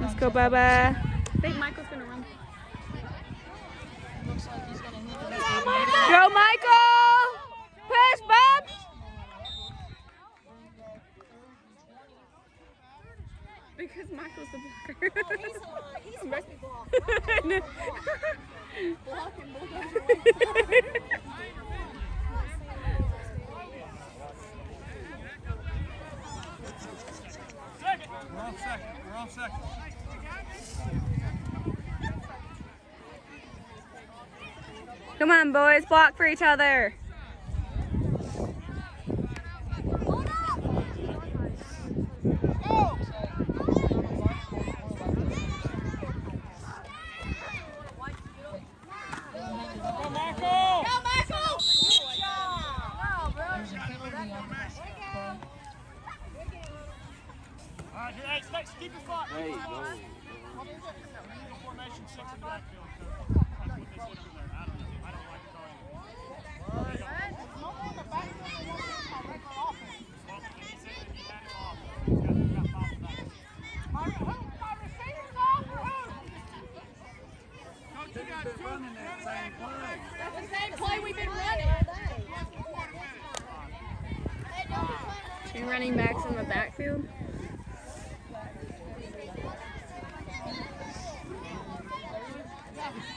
Let's go, Bubba. I think Michael's gonna run. Go, Michael! Push, Bub! Because Michael's the blocker. He's, uh, he's supposed to be. Blocking We're We're off second. Come on, boys. Block for each other. Michael! Right, here, hey, Stacey, keep your foot. There you go. Formation six in the backfield. so, what they put over there. I don't know. I don't like the call anymore. Well, he said that he had it off. He's got- he's got fouled back. Coach, you got two running That's the same play we've been running. Two running backs in the backfield.